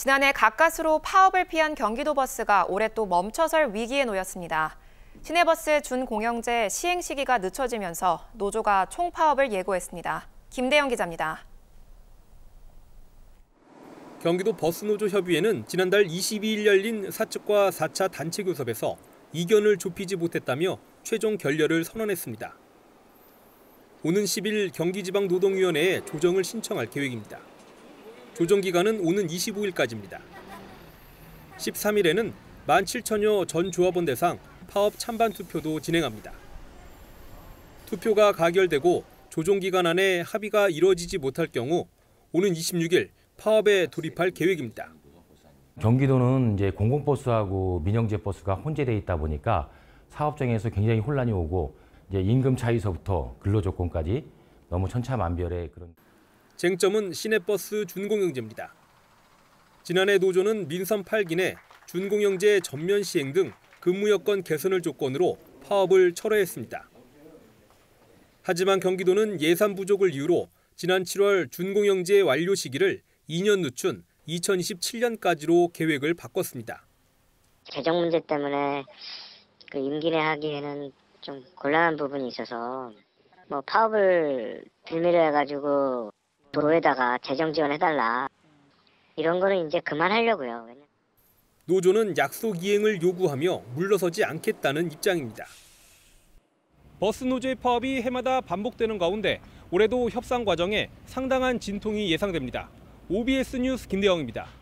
지난해 가까스로 파업을 피한 경기도 버스가 올해 또 멈춰설 위기에 놓였습니다. 시내버스 준공영제 시행 시기가 늦춰지면서 노조가 총파업을 예고했습니다. 김대영 기자입니다. 경기도 버스노조 협의회는 지난달 22일 열린 사측과 4차 단체 교섭에서 이견을 좁히지 못했다며 최종 결렬을 선언했습니다. 오는 10일 경기지방노동위원회에 조정을 신청할 계획입니다. 조정 기간은 오는 25일까지입니다. 13일에는 17,000여 전 조합원 대상 파업 찬반 투표도 진행합니다. 투표가 가결되고 조정 기간 안에 합의가 이뤄지지 못할 경우 오는 26일 파업에 돌입할 계획입니다. 경기도는 이제 공공버스하고 민영제 버스가 혼재돼 있다 보니까 사업장에서 굉장히 혼란이 오고 이제 임금 차이서부터 근로 조건까지 너무 천차만별의 그런 쟁점은 시내버스 준공영제입니다. 지난해 노조는 민선 8기 내 준공영제 전면 시행 등 근무 여건 개선을 조건으로 파업을 철회했습니다. 하지만 경기도는 예산 부족을 이유로 지난 7월 준공영제 완료 시기를 2년 늦춘 2027년까지로 계획을 바꿨습니다. 재정 문제 때문에 그 임기 내 하기에는 좀 곤란한 부분이 있어서 뭐 파업을 빌미로 해가지고 도로에다가 재정 지원해달라 이런 거는 이제 그만하려고요. 노조는 약속 이행을 요구하며 물러서지 않겠다는 입장입니다. 버스 노조의 파업이 해마다 반복되는 가운데 올해도 협상 과정에 상당한 진통이 예상됩니다. OBS 뉴스 김대영입니다.